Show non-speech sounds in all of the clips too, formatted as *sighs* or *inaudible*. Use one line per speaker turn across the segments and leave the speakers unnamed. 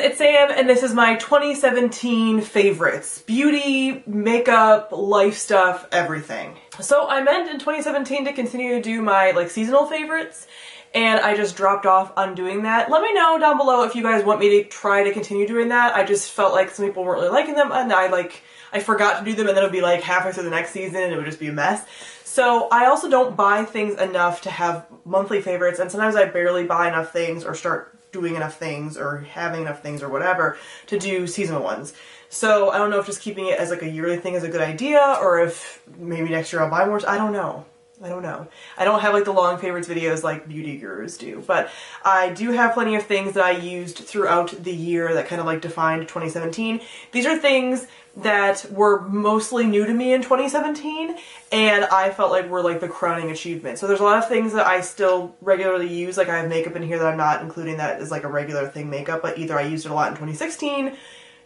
it's Sam and this is my 2017 favorites. Beauty, makeup, life stuff, everything. So I meant in 2017 to continue to do my like seasonal favorites and I just dropped off on doing that. Let me know down below if you guys want me to try to continue doing that. I just felt like some people weren't really liking them and I like, I forgot to do them and then it would be like halfway through the next season and it would just be a mess. So I also don't buy things enough to have monthly favorites and sometimes I barely buy enough things or start doing enough things or having enough things or whatever to do seasonal ones. So I don't know if just keeping it as like a yearly thing is a good idea or if maybe next year I'll buy more. I don't know. I don't know. I don't have like the long favorites videos like beauty gurus do, but I do have plenty of things that I used throughout the year that kind of like defined 2017. These are things that were mostly new to me in 2017 and I felt like were like the crowning achievement. So there's a lot of things that I still regularly use, like I have makeup in here that I'm not including that is like a regular thing makeup, but either I used it a lot in 2016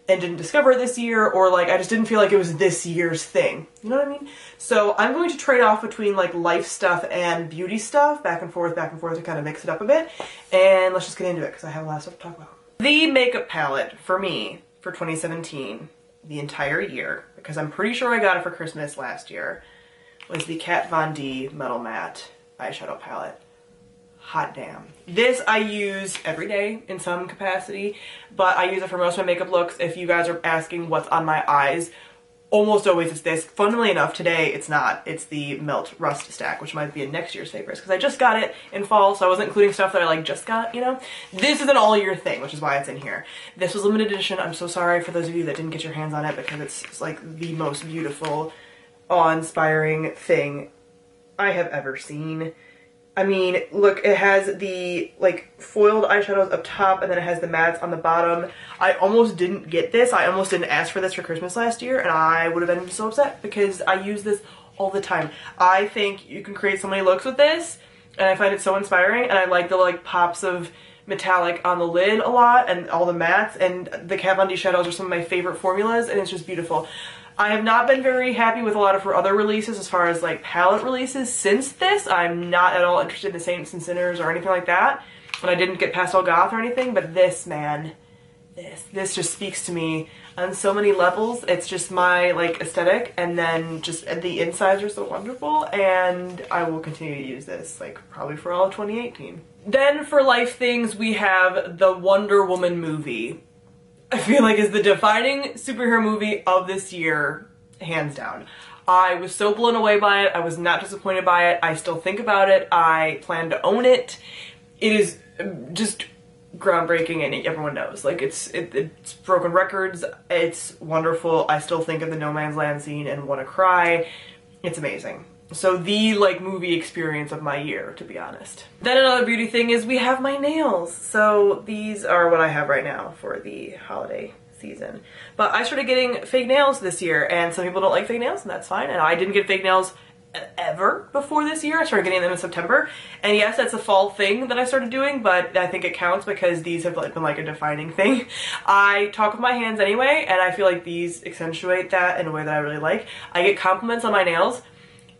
and didn't discover it this year or like I just didn't feel like it was this year's thing. You know what I mean? So I'm going to trade off between like life stuff and beauty stuff, back and forth, back and forth to kind of mix it up a bit. And let's just get into it because I have a lot of stuff to talk about. The makeup palette for me for 2017 the entire year, because I'm pretty sure I got it for Christmas last year, was the Kat Von D Metal Matte eyeshadow palette. Hot damn. This I use every day in some capacity, but I use it for most of my makeup looks. If you guys are asking what's on my eyes, almost always it's this. Funnily enough, today it's not. It's the Melt Rust Stack, which might be in next year's favorites because I just got it in fall, so I wasn't including stuff that I like just got, you know? This is an all year thing, which is why it's in here. This was limited edition. I'm so sorry for those of you that didn't get your hands on it because it's, it's like the most beautiful, awe-inspiring thing I have ever seen. I mean, look, it has the like foiled eyeshadows up top and then it has the mattes on the bottom. I almost didn't get this. I almost didn't ask for this for Christmas last year and I would have been so upset because I use this all the time. I think you can create so many looks with this and I find it so inspiring and I like the like pops of metallic on the lid a lot and all the mattes and the Kat Von D shadows are some of my favorite formulas and it's just beautiful. I have not been very happy with a lot of her other releases as far as like palette releases since this. I'm not at all interested in the Saints and Sinners or anything like that. And I didn't get Pastel Goth or anything, but this, man, this, this just speaks to me on so many levels. It's just my like aesthetic and then just the insides are so wonderful and I will continue to use this like probably for all of 2018. Then for life things we have the Wonder Woman movie. I feel like is the defining superhero movie of this year, hands down. I was so blown away by it. I was not disappointed by it. I still think about it. I plan to own it. It is um, just groundbreaking and everyone knows. Like it's it, it's broken records. It's wonderful. I still think of the No Man's Land scene and want to cry. It's amazing. So the like movie experience of my year, to be honest. Then another beauty thing is we have my nails. So these are what I have right now for the holiday season. But I started getting fake nails this year and some people don't like fake nails and that's fine. And I didn't get fake nails ever before this year. I started getting them in September. And yes, that's a fall thing that I started doing, but I think it counts because these have like been like a defining thing. *laughs* I talk with my hands anyway, and I feel like these accentuate that in a way that I really like. I get compliments on my nails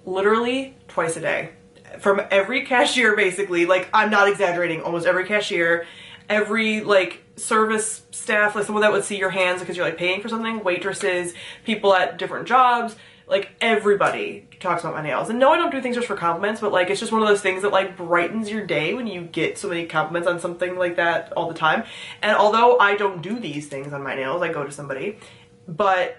literally twice a day. From every cashier basically. Like i'm not exaggerating. Almost every cashier. Every like service staff like someone that would see your hands because you're like paying for something. Waitresses people at different jobs. Like everybody talks about my nails. And no i don't do things just for compliments but like it's just one of those things that like brightens your day when you get so many compliments on something like that all the time. And although i don't do these things on my nails i go to somebody. But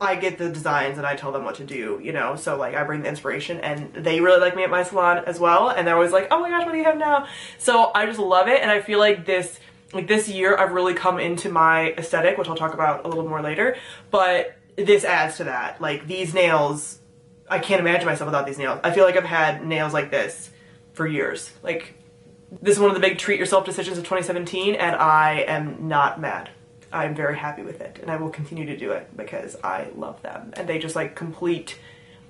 I get the designs and I tell them what to do, you know, so like I bring the inspiration and they really like me at my salon as well and they're always like, oh my gosh, what do you have now? So I just love it and I feel like this, like this year I've really come into my aesthetic, which I'll talk about a little more later, but this adds to that. Like these nails, I can't imagine myself without these nails. I feel like I've had nails like this for years. Like this is one of the big treat yourself decisions of 2017 and I am not mad. I'm very happy with it and I will continue to do it because I love them and they just like complete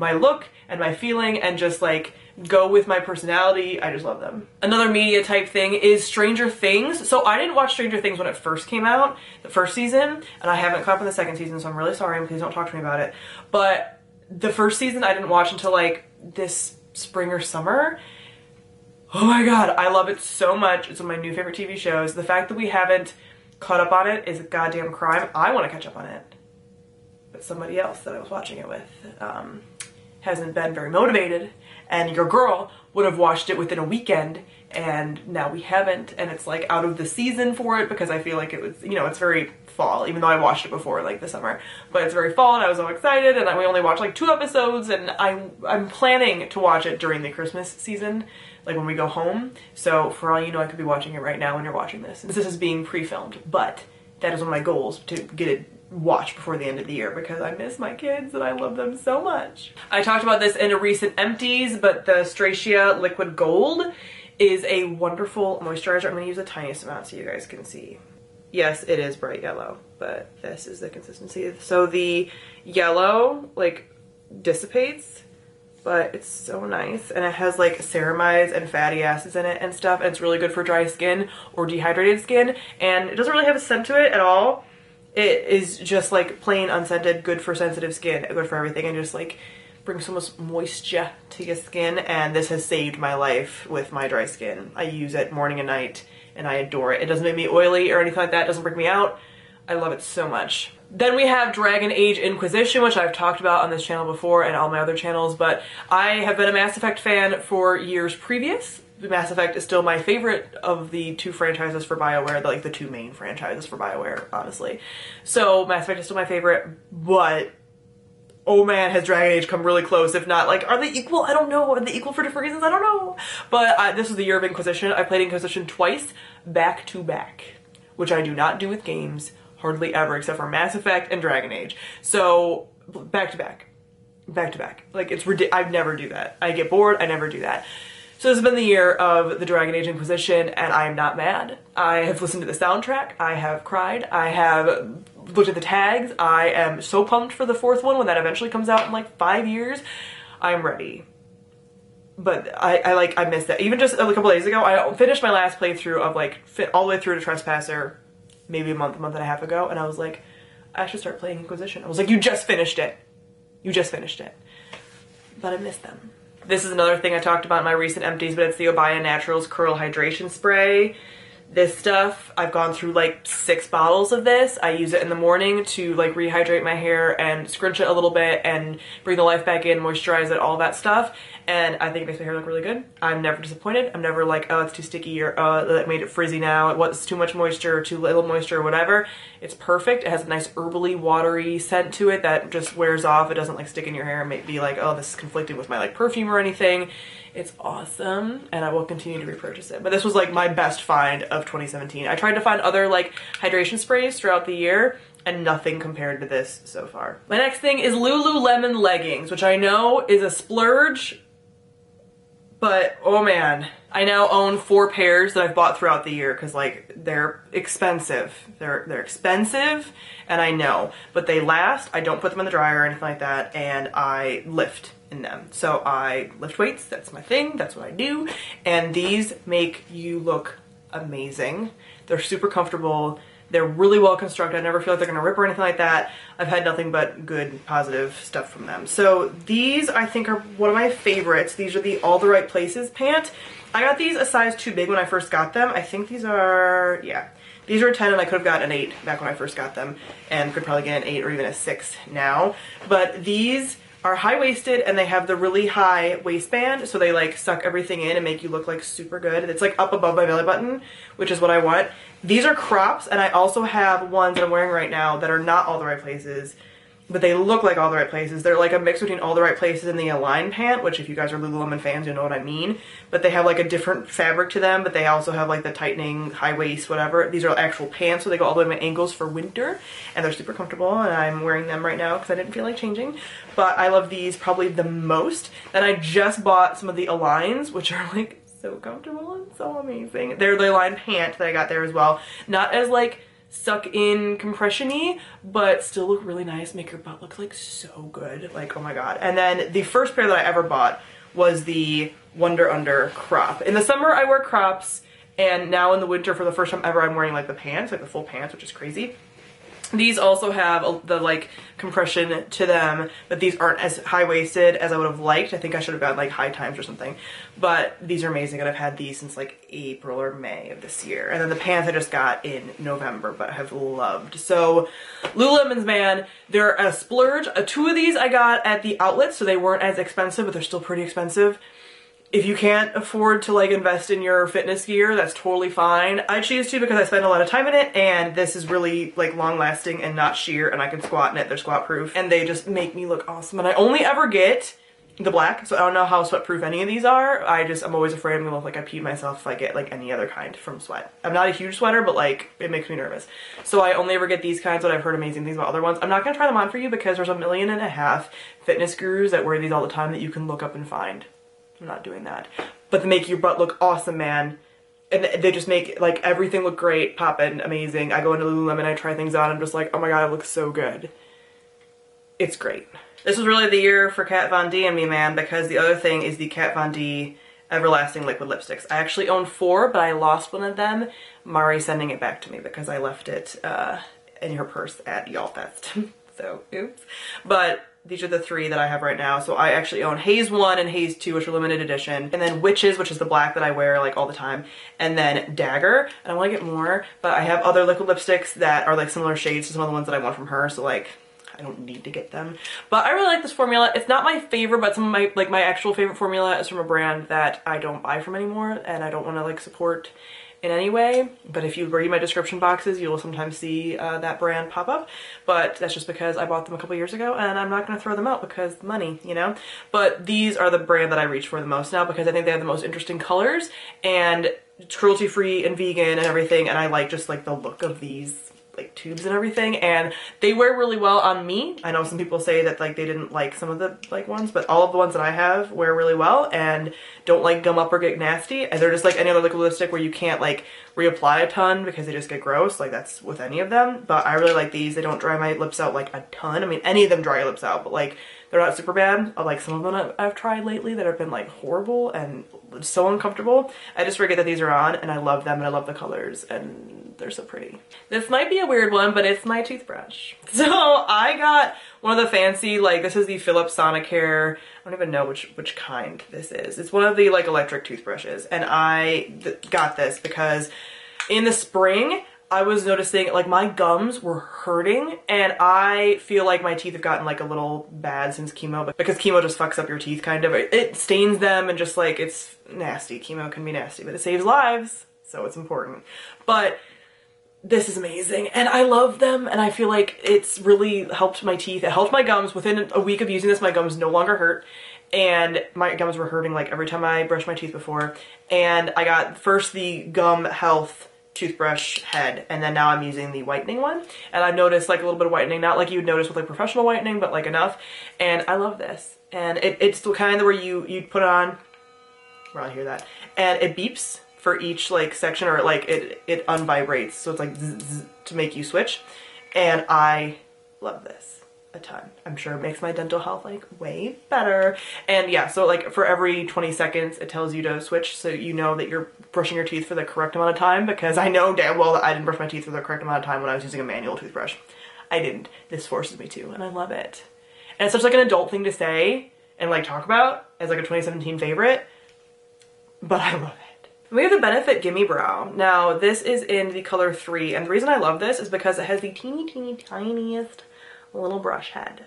my look and my feeling and just like go with my personality. I just love them. Another media type thing is Stranger Things. So I didn't watch Stranger Things when it first came out, the first season, and I haven't caught up in the second season, so I'm really sorry please don't talk to me about it. But the first season I didn't watch until like this spring or summer. Oh my god, I love it so much. It's one of my new favorite TV shows. The fact that we haven't caught up on it is a goddamn crime. I want to catch up on it. But somebody else that I was watching it with um, hasn't been very motivated. And your girl would have watched it within a weekend and now we haven't and it's like out of the season for it because I feel like it was you know it's very fall even though I watched it before like the summer. But it's very fall and I was so excited and we only watched like two episodes and I'm I'm planning to watch it during the Christmas season like when we go home. So for all you know I could be watching it right now when you're watching this. This is being pre-filmed but that is one of my goals to get it watch before the end of the year because I miss my kids and I love them so much. I talked about this in a recent empties but the Stratia Liquid Gold is a wonderful moisturizer. I'm going to use the tiniest amount so you guys can see. Yes, it is bright yellow, but this is the consistency. So the yellow, like, dissipates, but it's so nice. And it has, like, ceramides and fatty acids in it and stuff, and it's really good for dry skin or dehydrated skin. And it doesn't really have a scent to it at all. It is just, like, plain unscented, good for sensitive skin, good for everything, and just, like, bring so much moisture to your skin and this has saved my life with my dry skin. I use it morning and night and I adore it. It doesn't make me oily or anything like that. It doesn't break me out. I love it so much. Then we have Dragon Age Inquisition, which I've talked about on this channel before and all my other channels, but I have been a Mass Effect fan for years previous. Mass Effect is still my favorite of the two franchises for BioWare, like the two main franchises for BioWare, honestly. So Mass Effect is still my favorite, but oh man, has Dragon Age come really close? If not, like, are they equal? I don't know. Are they equal for different reasons? I don't know. But uh, this was the year of Inquisition. I played Inquisition twice, back to back, which I do not do with games hardly ever, except for Mass Effect and Dragon Age. So, back to back. Back to back. Like, it's ridiculous. I never do that. I get bored. I never do that. So this has been the year of the Dragon Age Inquisition, and I am not mad. I have listened to the soundtrack, I have cried, I have looked at the tags. I am so pumped for the fourth one when that eventually comes out in like five years. I'm ready. But I, I like, I missed that. Even just a couple days ago, I finished my last playthrough of like, fit all the way through to Trespasser maybe a month, a month and a half ago, and I was like, I should start playing Inquisition. I was like, you just finished it. You just finished it. But I missed them. This is another thing I talked about in my recent empties, but it's the Obia Naturals Curl Hydration Spray this stuff. I've gone through like six bottles of this. I use it in the morning to like rehydrate my hair and scrunch it a little bit and bring the life back in, moisturize it, all that stuff. And I think it makes my hair look really good. I'm never disappointed. I'm never like, oh, it's too sticky or oh, that made it frizzy now. It was too much moisture or too little moisture or whatever. It's perfect. It has a nice herbally, watery scent to it that just wears off. It doesn't like stick in your hair and be like, oh, this is conflicting with my like perfume or anything. It's awesome and I will continue to repurchase it. But this was like my best find of 2017. I tried to find other like hydration sprays throughout the year and nothing compared to this so far. My next thing is Lululemon leggings, which I know is a splurge, but oh man. I now own four pairs that I've bought throughout the year because like they're expensive. They're they're expensive and I know, but they last. I don't put them in the dryer or anything like that and I lift in them. So I lift weights, that's my thing, that's what I do. And these make you look amazing. They're super comfortable. They're really well constructed. I never feel like they're gonna rip or anything like that. I've had nothing but good, positive stuff from them. So these I think are one of my favorites. These are the All the Right Places pant. I got these a size too big when I first got them. I think these are, yeah. These are 10 and I could have gotten an 8 back when I first got them and could probably get an 8 or even a 6 now. But these are high-waisted and they have the really high waistband so they like suck everything in and make you look like super good. It's like up above my belly button, which is what I want. These are crops and I also have ones that I'm wearing right now that are not all the right places but they look like all the right places. They're like a mix between all the right places and the Align pant, which if you guys are Lululemon fans, you know what I mean. But they have like a different fabric to them, but they also have like the tightening high waist, whatever. These are actual pants, so they go all the way to my ankles for winter, and they're super comfortable, and I'm wearing them right now because I didn't feel like changing. But I love these probably the most. Then I just bought some of the Aligns, which are like so comfortable and so amazing. They're the Align pant that I got there as well. Not as like suck in compression-y, but still look really nice, make your butt look like so good. Like, oh my god. And then the first pair that I ever bought was the Wonder Under crop. In the summer I wear crops, and now in the winter for the first time ever I'm wearing like the pants, like the full pants, which is crazy. These also have the like compression to them, but these aren't as high-waisted as I would have liked. I think I should have gotten like high times or something. But these are amazing and I've had these since like April or May of this year. And then the pants I just got in November but have loved. So Lululemon's man, they're a splurge. Uh, two of these I got at the outlet so they weren't as expensive but they're still pretty expensive if you can't afford to like invest in your fitness gear, that's totally fine. I choose to because I spend a lot of time in it and this is really like long lasting and not sheer and I can squat in it. They're squat proof and they just make me look awesome. And I only ever get the black, so I don't know how sweat proof any of these are. I just, I'm always afraid I'm gonna look like I peed myself if I get like any other kind from sweat. I'm not a huge sweater, but like it makes me nervous. So I only ever get these kinds, but I've heard amazing things about other ones. I'm not gonna try them on for you because there's a million and a half fitness gurus that wear these all the time that you can look up and find. I'm not doing that. But they make your butt look awesome, man. And they just make like everything look great, poppin', amazing. I go into Lululemon, I try things on, I'm just like, oh my god, it looks so good. It's great. This was really the year for Kat Von D and me, man, because the other thing is the Kat Von D Everlasting Liquid Lipsticks. I actually own four, but I lost one of them. Mari sending it back to me because I left it uh, in her purse at YALLFest. *laughs* so, oops. But these are the three that I have right now. So I actually own Haze 1 and Haze 2, which are limited edition. And then Witches, which is the black that I wear like all the time. And then Dagger. And I want to get more, but I have other liquid lipsticks that are like similar shades to some of the ones that I want from her. So like, I don't need to get them. But I really like this formula. It's not my favorite, but some of my, like my actual favorite formula is from a brand that I don't buy from anymore. And I don't want to like support in any way, but if you read my description boxes, you'll sometimes see uh, that brand pop up, but that's just because I bought them a couple years ago and I'm not going to throw them out because money, you know? But these are the brand that I reach for the most now because I think they have the most interesting colors and it's cruelty-free and vegan and everything, and I like just like the look of these like tubes and everything and they wear really well on me. I know some people say that like they didn't like some of the like ones but all of the ones that I have wear really well and don't like gum up or get nasty and they're just like any other liquid lipstick where you can't like reapply a ton because they just get gross like that's with any of them but I really like these. They don't dry my lips out like a ton. I mean any of them dry your lips out but like they're not super bad. Uh, like some of them I've tried lately that have been like horrible and so uncomfortable. I just forget that these are on and I love them and I love the colors and they're so pretty. This might be a weird one, but it's my toothbrush. *laughs* So I got one of the fancy, like this is the Philips Sonicare. I don't even know which, which kind this is. It's one of the like electric toothbrushes and I got this because in the spring I was noticing like my gums were hurting and I feel like my teeth have gotten like a little bad since chemo but because chemo just fucks up your teeth kind of. It stains them and just like it's nasty. Chemo can be nasty but it saves lives so it's important. But this is amazing and I love them and I feel like it's really helped my teeth. It helped my gums. Within a week of using this my gums no longer hurt and my gums were hurting like every time I brushed my teeth before and I got first the gum health toothbrush head and then now I'm using the whitening one. And I've noticed like a little bit of whitening not like you would notice with like professional whitening but like enough. And I love this. And it, it's the kind of where you you put on where I hear that. And it beeps for each like section or like it it unvibrates. So it's like zzz, zzz, to make you switch. And I love this a ton. I'm sure it makes my dental health like way better. And yeah, so like for every 20 seconds it tells you to switch so you know that you're brushing your teeth for the correct amount of time because I know damn well that I didn't brush my teeth for the correct amount of time when I was using a manual toothbrush. I didn't. This forces me to and I love it. And it's such like an adult thing to say and like talk about as like a 2017 favorite, but I love it. We have the Benefit Gimme Brow. Now, this is in the color 3, and the reason I love this is because it has the teeny, teeny, tiniest little brush head.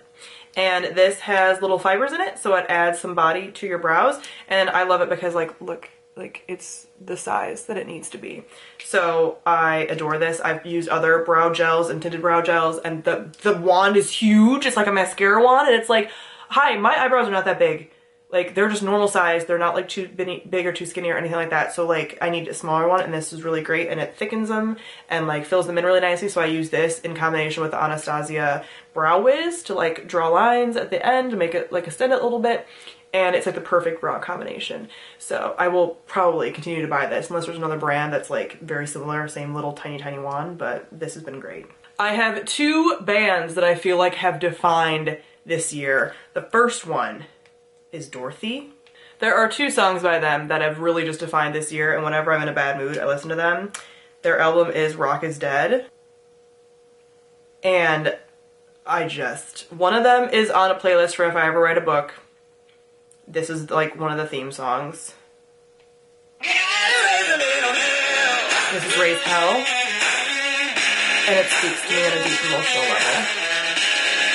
And this has little fibers in it, so it adds some body to your brows. And I love it because like, look, like it's the size that it needs to be. So I adore this. I've used other brow gels and tinted brow gels and the, the wand is huge. It's like a mascara wand and it's like, hi, my eyebrows are not that big. Like they're just normal size. They're not like too big or too skinny or anything like that. So like I need a smaller one and this is really great and it thickens them and like fills them in really nicely. So I use this in combination with the Anastasia Brow Wiz to like draw lines at the end to make it like extend it a little bit. And it's like the perfect brow combination. So I will probably continue to buy this unless there's another brand that's like very similar, same little tiny, tiny wand, but this has been great. I have two bands that I feel like have defined this year. The first one is Dorothy. There are two songs by them that have really just defined this year, and whenever I'm in a bad mood, I listen to them. Their album is Rock is Dead. And I just, one of them is on a playlist for if I ever write a book. This is like one of the theme songs. This is Raise Hell. And it speaks to me on a deep emotional level.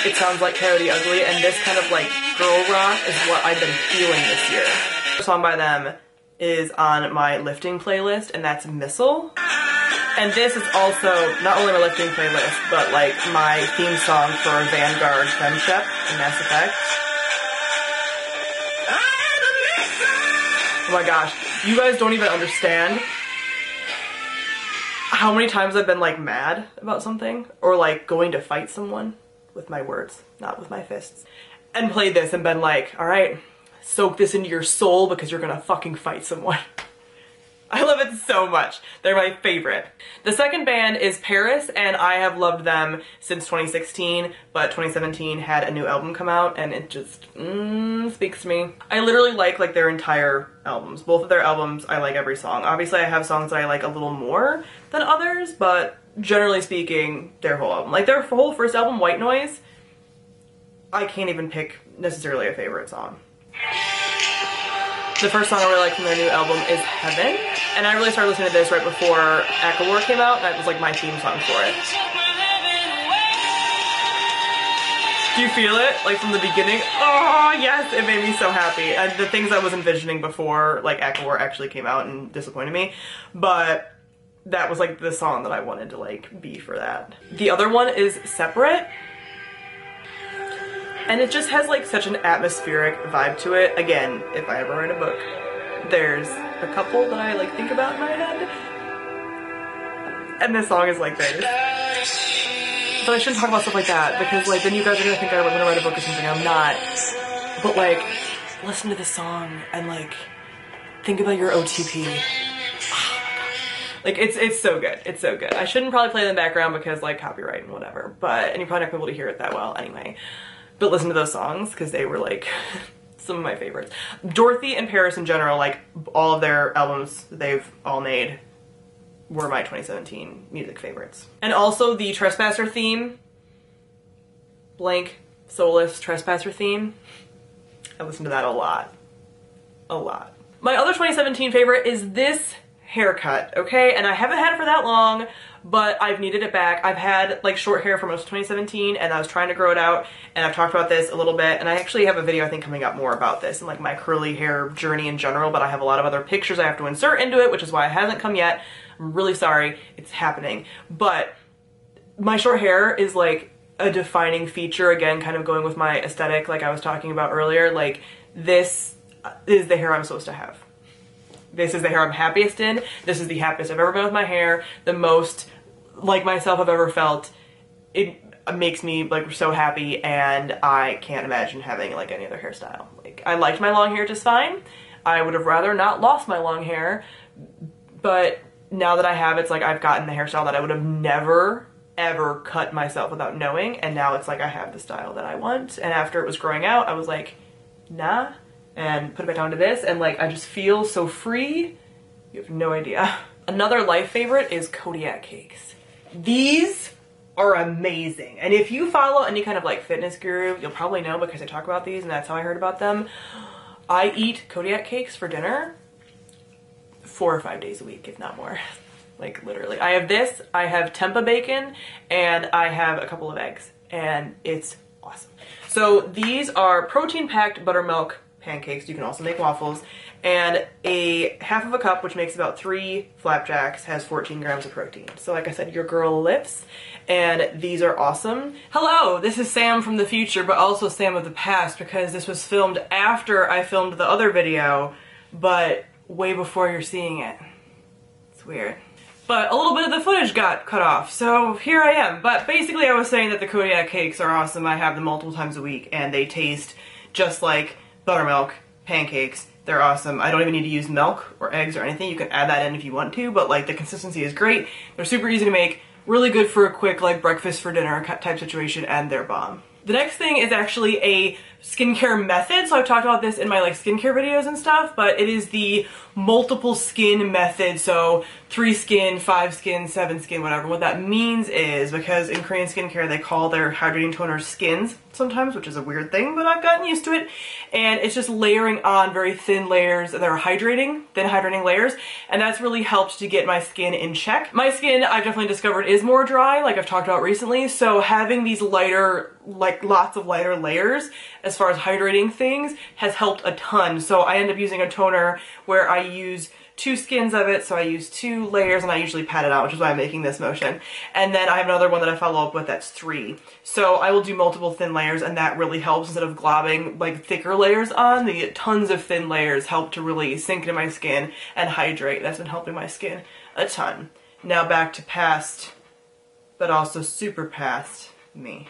It sounds like Coyote Ugly, and this kind of like girl rock is what I've been feeling this year. The song by them is on my lifting playlist, and that's Missile. And this is also not only my lifting playlist, but like my theme song for Vanguard Femshep in Mass Effect. Oh my gosh, you guys don't even understand how many times I've been like mad about something or like going to fight someone with my words, not with my fists, and played this and been like, all right, soak this into your soul because you're gonna fucking fight someone. *laughs* I love it so much. They're my favorite. The second band is PVRIS, and I have loved them since 2016, but 2017 had a new album come out, and it just mm, speaks to me. I literally like like their entire albums. Both of their albums, I like every song. Obviously, I have songs that I like a little more than others, but generally speaking, their whole album. Like their whole first album, White Noise, I can't even pick necessarily a favorite song. The first song I really like from their new album is Heaven, and I really started listening to this right before ACOWAR came out, and that was like my theme song for it. Do you feel it? Like from the beginning? Oh yes, it made me so happy. And the things I was envisioning before, like ACOWAR actually came out and disappointed me, but that was like the song that I wanted to like be for that. The other one is Separate, and it just has like such an atmospheric vibe to it. Again, if I ever write a book, there's a couple that I like think about in my head. And this song is like this. So I shouldn't talk about stuff like that because like then you guys are gonna think I'm gonna write a book or something. I'm not. But like, listen to this song and like think about your OTP. Like it's it's so good. It's so good. I shouldn't probably play in the background because like copyright and whatever. But and you're probably not gonna be able to hear it that well anyway but listen to those songs because they were like *laughs* some of my favorites. Dorothy and PVRIS in general, like all of their albums they've all made were my 2017 music favorites. And also the Trespasser theme, blank, soulless Trespasser theme. I listen to that a lot. A lot. My other 2017 favorite is this haircut, okay? And I haven't had it for that long, but I've needed it back. I've had like short hair for most of 2017 and I was trying to grow it out and I've talked about this a little bit and I actually have a video I think coming up more about this and like my curly hair journey in general, but I have a lot of other pictures I have to insert into it, which is why it hasn't come yet. I'm really sorry, it's happening. But my short hair is like a defining feature, again, kind of going with my aesthetic like I was talking about earlier. Like this is the hair I'm supposed to have. This is the hair I'm happiest in. This is the happiest I've ever been with my hair. The most like myself I've ever felt. It makes me like so happy and I can't imagine having like any other hairstyle. Like I liked my long hair just fine. I would have rather not lost my long hair, but now that I have it's like I've gotten the hairstyle that I would have never ever cut myself without knowing and now it's like I have the style that I want and after it was growing out I was like nah and put it back down to this and like I just feel so free. You have no idea. Another life favorite is Kodiak cakes. These are amazing. And if you follow any kind of like fitness guru, you'll probably know because I talk about these and that's how I heard about them. I eat Kodiak cakes for dinner four or five days a week, if not more. *laughs* Like literally. I have this, I have tempeh bacon, and I have a couple of eggs. And it's awesome. So these are protein packed buttermilk pancakes. You can also make waffles. And a half of a cup, which makes about three flapjacks, has 14 grams of protein. So like I said, your girl lifts. And these are awesome. Hello, this is Sam from the future, but also Sam of the past because this was filmed after I filmed the other video, but way before you're seeing it. It's weird but a little bit of the footage got cut off, so here I am. But basically I was saying that the Kodiak cakes are awesome. I have them multiple times a week, and they taste just like buttermilk pancakes. They're awesome. I don't even need to use milk or eggs or anything. You can add that in if you want to, but like the consistency is great. They're super easy to make, really good for a quick like breakfast for dinner type situation, and they're bomb. The next thing is actually a skincare method. So I've talked about this in my like skincare videos and stuff, but it is the multiple skin method. So three skin, five skin, seven skin, whatever. What that means is because in Korean skincare they call their hydrating toners skins sometimes, which is a weird thing, but I've gotten used to it. And it's just layering on very thin layers that are hydrating, thin hydrating layers. And that's really helped to get my skin in check. My skin, I've definitely discovered, is more dry, like I've talked about recently. So having these lighter, like lots of lighter layers as far as hydrating things has helped a ton. So I end up using a toner where I use two skins of it, so I use two layers and I usually pat it out, which is why I'm making this motion. And then I have another one that I follow up with that's three. So I will do multiple thin layers and that really helps instead of globbing like thicker layers on, the tons of thin layers help to really sink into my skin and hydrate. That's been helping my skin a ton. Now back to past, but also super past me.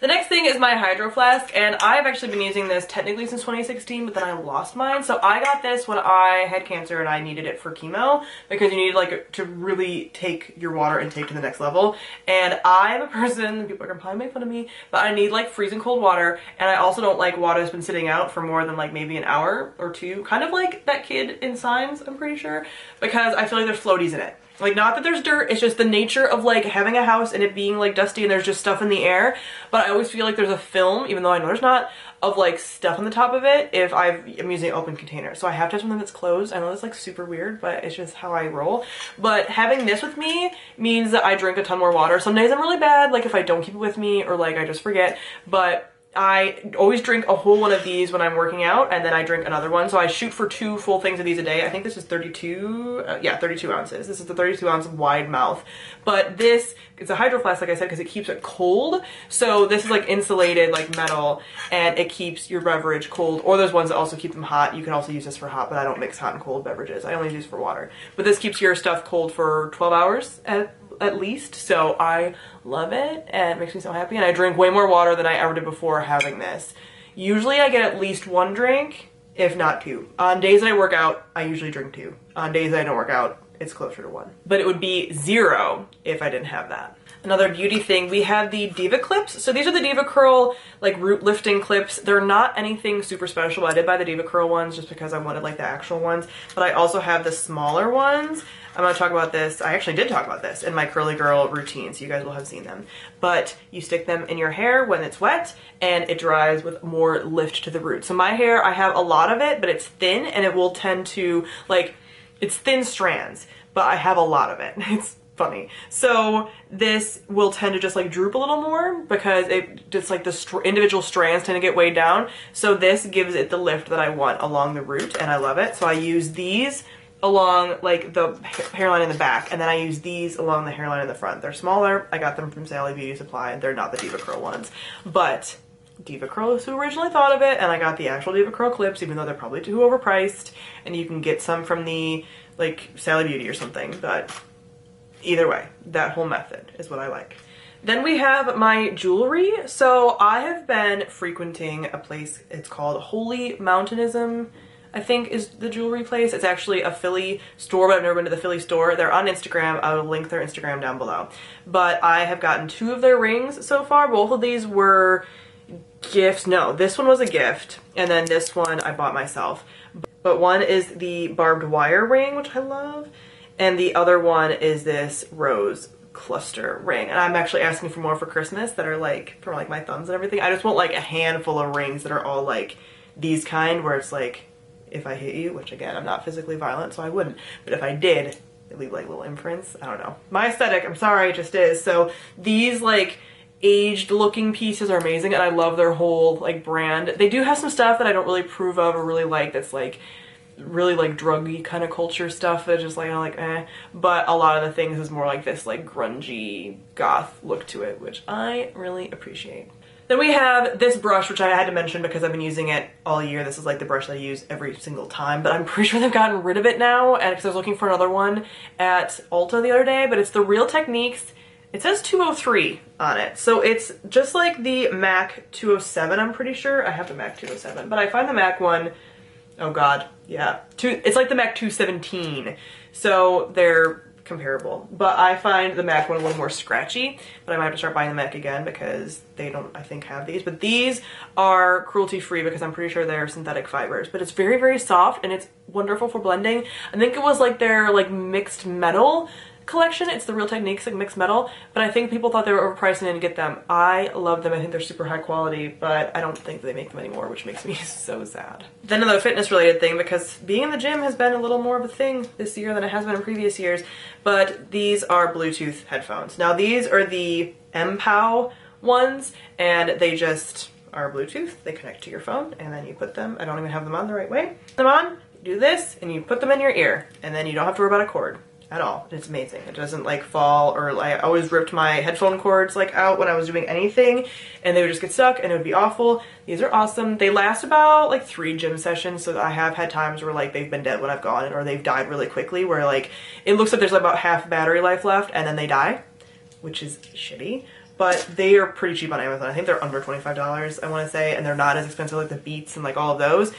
The next thing is my Hydro Flask, and I've actually been using this technically since 2016, but then I lost mine. So I got this when I had cancer and I needed it for chemo because you need like to really take your water intake to the next level. And I'm a person, people are gonna probably make fun of me, but I need like freezing cold water, and I also don't like water that's been sitting out for more than like maybe an hour or two. Kind of like that kid in Signs, I'm pretty sure, because I feel like there's floaties in it. Like not that there's dirt, it's just the nature of like having a house and it being like dusty and there's just stuff in the air. But I always feel like there's a film, even though I know there's not, of like stuff on the top of it if i am using open container. So I have to have something that's closed. I know it's like super weird, but it's just how I roll. But having this with me means that I drink a ton more water. Some days I'm really bad, like if I don't keep it with me or like I just forget. But I always drink a whole one of these when I'm working out and then I drink another one. So I shoot for two full things of these a day. I think this is 32, uh, yeah, 32 ounces. This is the 32 ounce wide mouth. But this, it's a hydro flask, like I said, because it keeps it cold. So this is like insulated, like metal, and it keeps your beverage cold. Or there's ones that also keep them hot. You can also use this for hot, but I don't mix hot and cold beverages. I only use for water. But this keeps your stuff cold for 12 hours at at least. So I love it and it makes me so happy. And I drink way more water than I ever did before having this. Usually I get at least one drink, if not two. On days that I work out, I usually drink two. On days that I don't work out, it's closer to one. But it would be zero if I didn't have that. Another beauty thing, we have the Diva clips. So these are the DevaCurl like root lifting clips. They're not anything super special. I did buy the DevaCurl ones just because I wanted like the actual ones. But I also have the smaller ones. I'm to talk about this. I actually did talk about this in my curly girl routine, so you guys will have seen them. But you stick them in your hair when it's wet and it dries with more lift to the root. So my hair, I have a lot of it, but it's thin and it will tend to like, it's thin strands, but I have a lot of it. *laughs* It's funny. So this will tend to just like droop a little more because it just like the individual strands tend to get weighed down. So this gives it the lift that I want along the root and I love it. So I use these along like the hairline in the back and then I use these along the hairline in the front. They're smaller. I got them from Sally Beauty Supply and they're not the DevaCurl ones. But DevaCurl is who originally thought of it and I got the actual DevaCurl clips even though they're probably too overpriced and you can get some from the like Sally Beauty or something but either way that whole method is what I like. Then we have my jewelry. So I have been frequenting a place, it's called Holy Mountainism, I think is the jewelry place. It's actually a Philly store, but I've never been to the Philly store. They're on Instagram. I will link their Instagram down below. But I have gotten two of their rings so far. Both of these were gifts. No, this one was a gift. And then this one I bought myself. But one is the barbed wire ring, which I love. And the other one is this rose cluster ring. And I'm actually asking for more for Christmas that are like, for like my thumbs and everything. I just want like a handful of rings that are all like these kind where it's like if I hit you, which again, I'm not physically violent, so I wouldn't. But if I did, leave like little imprints. I don't know. My aesthetic, I'm sorry, it just is. So these like aged looking pieces are amazing and I love their whole like brand. They do have some stuff that I don't really approve of or really like that's like really like druggy kind of culture stuff that just like I'm like eh but a lot of the things is more like this like grungy goth look to it which I really appreciate. Then we have this brush, which I had to mention because I've been using it all year. This is like the brush I use every single time, but I'm *laughs* pretty sure they've gotten rid of it now and because I was looking for another one at Ulta the other day, but it's the Real Techniques. It says 203 on it. So it's just like the MAC 207, I'm pretty sure. I have the MAC 207, but I find the MAC one, oh god, yeah. Two, it's like the MAC 217. So they're comparable. But I find the MAC one a little more scratchy, but I might have to start buying the MAC again because they don't, I think, have these. But these are cruelty free because I'm pretty sure they're synthetic fibers. But it's very, very soft and it's wonderful for blending. I think it was like their like mixed metal collection. It's the Real Techniques like mixed metal, but I think people thought they were overpriced and didn't get them. I love them. I think they're super high quality, but I don't think they make them anymore, which makes me *laughs* so sad. Then another fitness related thing, because being in the gym has been a little more of a thing this year than it has been in previous years, but these are Bluetooth headphones. Now these are the MPOW ones, and they just are Bluetooth. They connect to your phone, and then you put them, I don't even have them on the right way. Put them on, do this, and you put them in your ear, and then you don't have to worry about a cord at all. It's amazing. It doesn't like fall or like I always ripped my headphone cords like out when I was doing anything and they would just get stuck and it would be awful. These are awesome. They last about like three gym sessions so I have had times where like they've been dead when I've gone or they've died really quickly where like it looks like there's like, about half battery life left and then they die, which is shitty. But they are pretty cheap on Amazon. I think they're under $25 I want to say and they're not as expensive like the Beats and like all of those.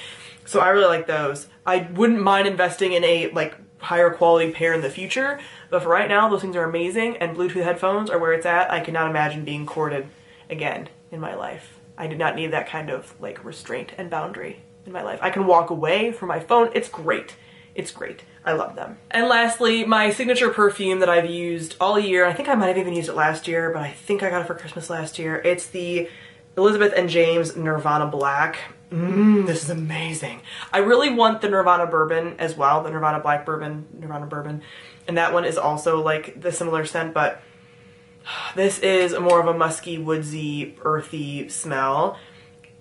So I really like those. I wouldn't mind investing in a like higher quality pair in the future. But for right now, those things are amazing and Bluetooth headphones are where it's at. I cannot imagine being corded again in my life. I do not need that kind of like restraint and boundary in my life. I can walk away from my phone. It's great. It's great. I love them. And lastly, my signature perfume that I've used all year. I think I might have even used it last year, but I think I got it for Christmas last year. It's the Elizabeth and James Nirvana Black. Mmm, this is amazing. I really want the Nirvana bourbon as well, the Nirvana black bourbon, Nirvana bourbon. And that one is also like the similar scent, but *sighs* this is more of a musky, woodsy, earthy smell.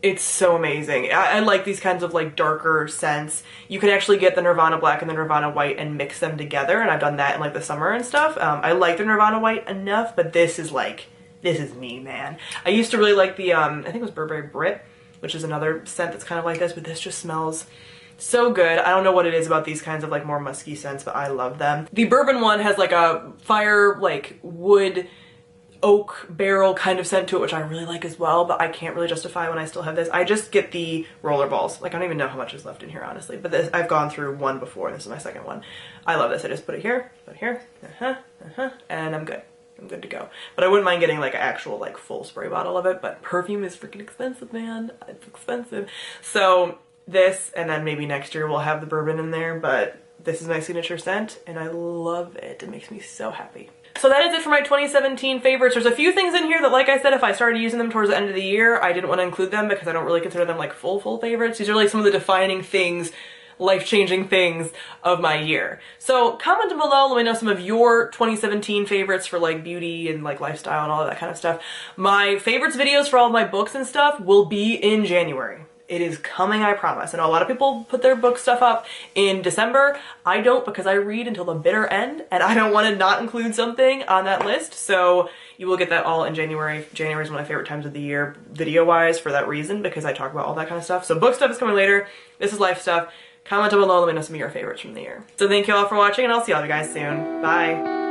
It's so amazing. I, I, like these kinds of like darker scents. You can actually get the Nirvana black and the Nirvana white and mix them together, and I've done that in like the summer and stuff. Um, I like the Nirvana white enough, but this is like, this is me, man. I used to really like the, um, I think it was Burberry Brit which is another scent that's kind of like this, but this just smells so good. I don't know what it is about these kinds of like more musky scents, but I love them. The bourbon one has like a fire, like wood, oak barrel kind of scent to it, which I really like as well, but I can't really justify when I still have this. I just get the rollerballs. Like I don't even know how much is left in here, honestly, but this, I've gone through one before, this is my second one. I love this. I just put it here, put it here, uh-huh, uh-huh, and I'm good. I'm good to go. But I wouldn't mind getting like an actual like full spray bottle of it, but perfume is freaking expensive, man. It's expensive. So this, and then maybe next year we'll have the bourbon in there, but this is my signature scent and I love it. It makes me so happy. So that is it for my 2017 favorites. There's a few things in here that, like I said, if I started using them towards the end of the year, I didn't want to include them because I don't really consider them like full, full favorites. These are like some of the defining things life-changing things of my year. So comment below, let me know some of your 2017 favorites for like beauty and like lifestyle and all that kind of stuff. My favorites videos for all my books and stuff will be in January. It is coming, I promise. Know a lot of people put their book stuff up in December. I don't because I read until the bitter end and I don't want to not include something on that list. So you will get that all in January. January is one of my favorite times of the year video wise for that reason because I talk about all that kind of stuff. So book stuff is coming later. This is life stuff. Comment down below, let me know some of your favorites from the year. So thank you all for watching and I'll see all you guys soon. Bye.